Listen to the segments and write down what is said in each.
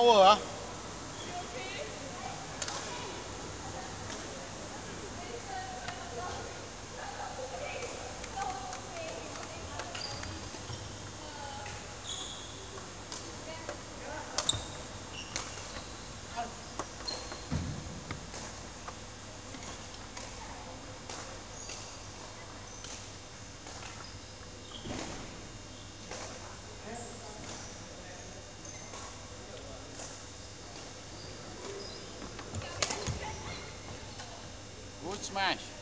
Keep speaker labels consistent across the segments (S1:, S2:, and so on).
S1: hour 啊。Smash.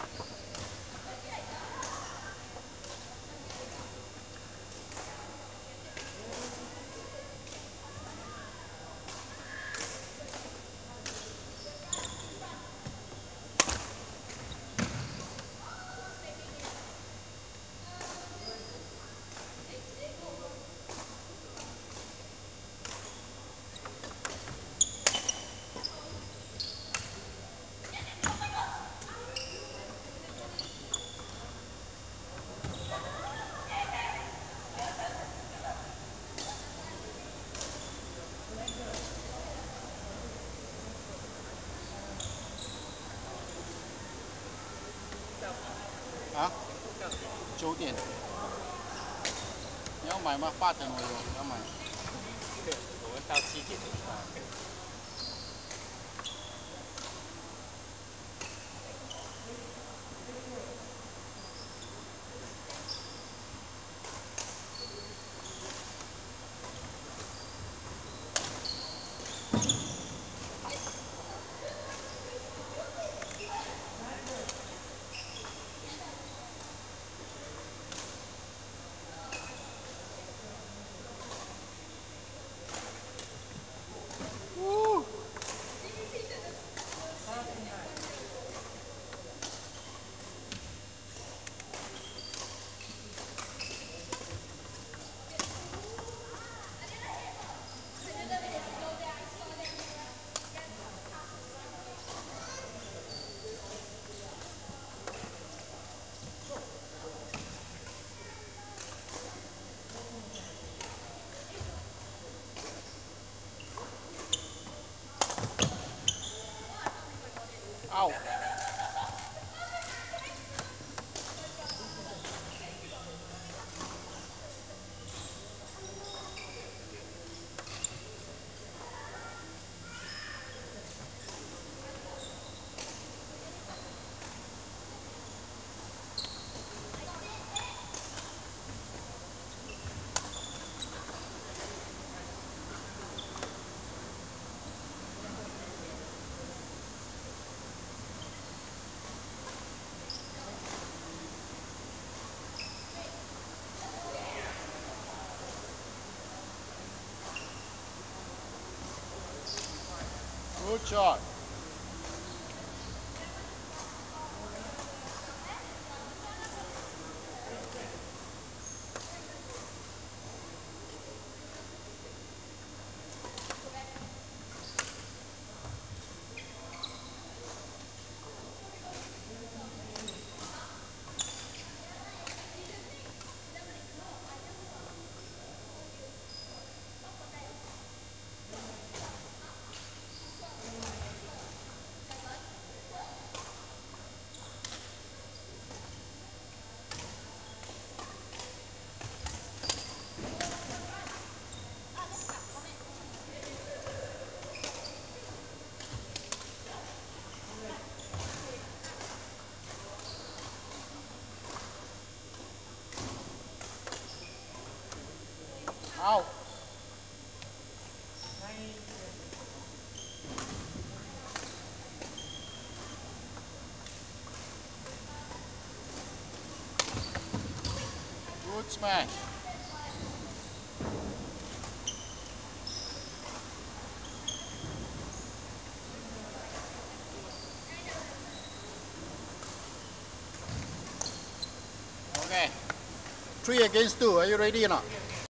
S1: 啊九点。你要买吗？八点我有，要买。
S2: 我们到七点
S1: shot. Out. Good smash. Okay. Three against two. Are you ready or not?